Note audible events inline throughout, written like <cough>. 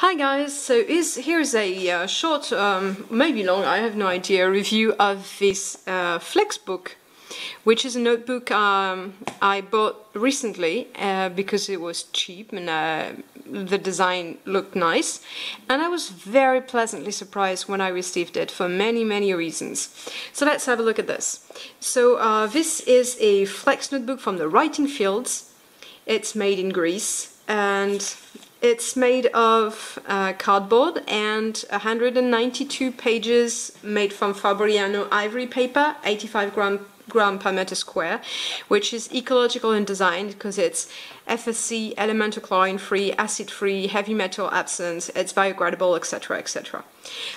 Hi guys, so is, here's a uh, short, um, maybe long, I have no idea, review of this uh, Flexbook, which is a notebook um, I bought recently uh, because it was cheap and uh, the design looked nice. And I was very pleasantly surprised when I received it for many, many reasons. So let's have a look at this. So uh, this is a Flex notebook from the Writing Fields. It's made in Greece and it's made of uh, cardboard and 192 pages made from Fabriano ivory paper, 85 gram, gram per meter square, which is ecological in design because it's FSC, elemental chlorine free, acid free, heavy metal absent, it's biodegradable, etc. etc.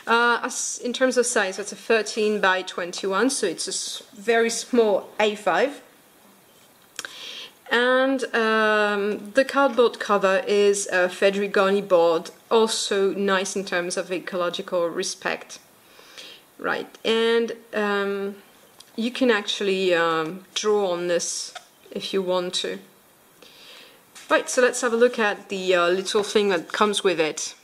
Uh, in terms of size, it's a 13 by 21, so it's a very small A5 and um, the cardboard cover is a Fedrigoni board, also nice in terms of ecological respect. Right, and um, you can actually um, draw on this if you want to. Right, so let's have a look at the uh, little thing that comes with it.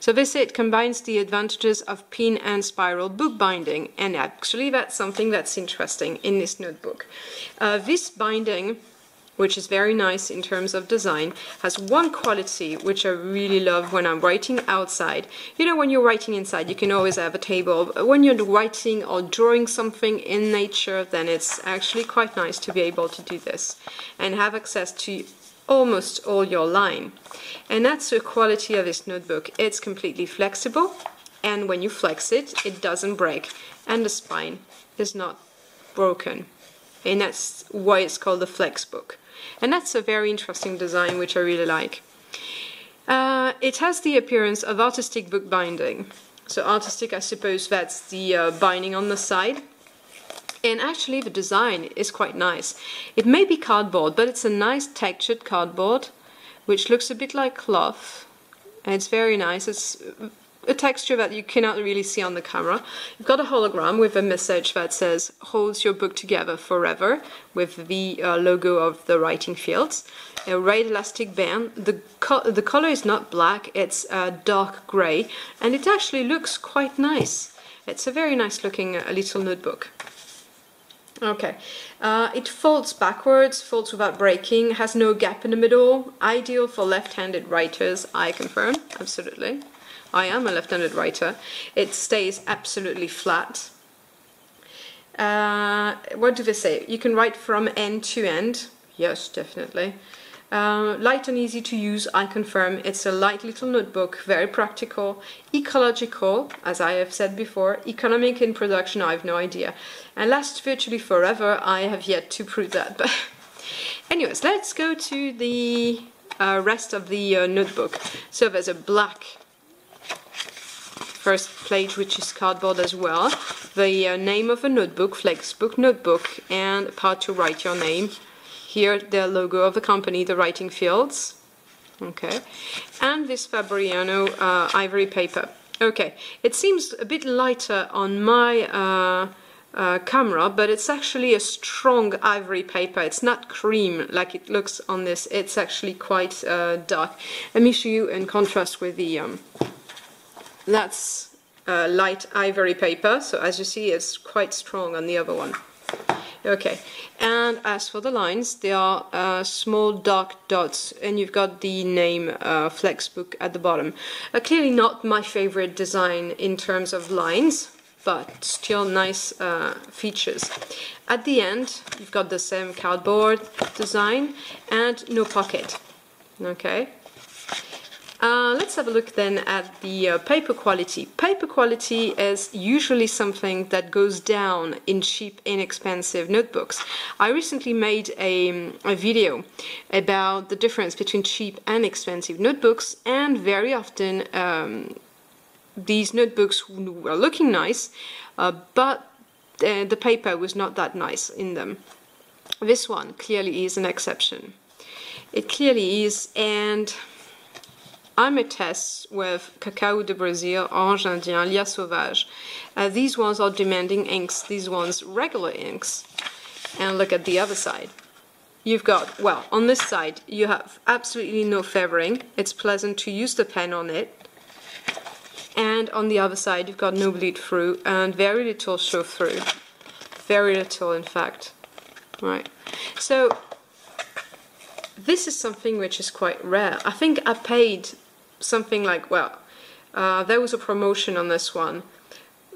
So this it combines the advantages of pin and spiral bookbinding, and actually that's something that's interesting in this notebook. Uh, this binding which is very nice in terms of design, has one quality which I really love when I'm writing outside. You know, when you're writing inside, you can always have a table. When you're writing or drawing something in nature, then it's actually quite nice to be able to do this and have access to almost all your line. And that's the quality of this notebook. It's completely flexible, and when you flex it, it doesn't break, and the spine is not broken. And that's why it's called the Flex book. And that's a very interesting design, which I really like. Uh, it has the appearance of artistic bookbinding. So artistic, I suppose that's the uh, binding on the side. And actually the design is quite nice. It may be cardboard, but it's a nice textured cardboard, which looks a bit like cloth. And it's very nice. It's a texture that you cannot really see on the camera. You've got a hologram with a message that says holds your book together forever with the uh, logo of the writing fields. A red elastic band. The, co the color is not black, it's uh, dark gray and it actually looks quite nice. It's a very nice looking uh, little notebook. Okay, uh, it folds backwards, folds without breaking, has no gap in the middle, ideal for left-handed writers, I confirm, absolutely. I am a left-handed writer. It stays absolutely flat. Uh, what do they say? You can write from end to end. Yes, definitely. Uh, light and easy to use, I confirm. It's a light little notebook, very practical, ecological, as I have said before, economic in production, I have no idea, and lasts virtually forever, I have yet to prove that. But <laughs> anyways, let's go to the uh, rest of the uh, notebook. So there's a black first page, which is cardboard as well, the uh, name of a notebook, Flexbook notebook, and part to write your name. Here, the logo of the company, the writing fields. Okay, and this Fabriano uh, ivory paper. Okay, it seems a bit lighter on my uh, uh, camera, but it's actually a strong ivory paper. It's not cream like it looks on this. It's actually quite uh, dark. Let me show you in contrast with the um, that's uh, light ivory paper, so as you see it's quite strong on the other one. Okay, and as for the lines, they are uh, small dark dots, and you've got the name uh, Flexbook at the bottom. Uh, clearly not my favorite design in terms of lines, but still nice uh, features. At the end, you've got the same cardboard design and no pocket. Okay, uh, let's have a look then at the uh, paper quality. Paper quality is usually something that goes down in cheap, inexpensive notebooks. I recently made a, a video about the difference between cheap and expensive notebooks, and very often um, these notebooks were looking nice, uh, but the, the paper was not that nice in them. This one clearly is an exception. It clearly is, and I'm a test with Cacao de Brazil, Orange Indien, Lierre Sauvage. Uh, these ones are demanding inks, these ones regular inks. And look at the other side. you've got, well, on this side, you have absolutely no feathering. It's pleasant to use the pen on it. And on the other side, you've got no bleed through and very little show through. Very little, in fact. Right. So, this is something which is quite rare. I think I paid something like, well, uh, there was a promotion on this one,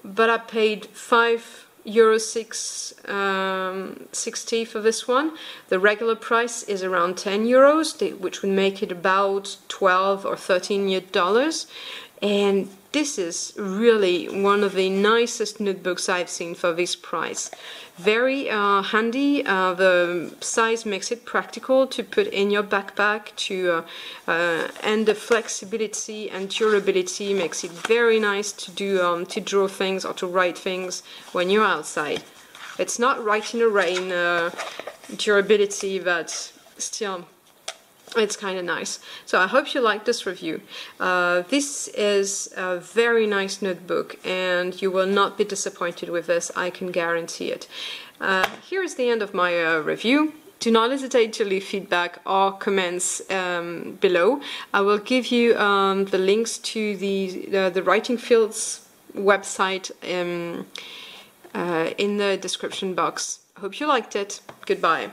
but I paid 5 euro 6 um, 60 for this one. The regular price is around 10 euros, which would make it about 12 or 13 dollars. And this is really one of the nicest notebooks I've seen for this price. Very uh, handy, uh, the size makes it practical to put in your backpack to, uh, uh and the flexibility and durability makes it very nice to do um, to draw things or to write things when you're outside. It's not writing in the rain uh, durability, but still it's kind of nice. So I hope you like this review. Uh, this is a very nice notebook and you will not be disappointed with this, I can guarantee it. Uh, here is the end of my uh, review. Do not hesitate to leave feedback or comments um, below. I will give you um, the links to the, the Writing Fields website um, uh, in the description box. Hope you liked it. Goodbye.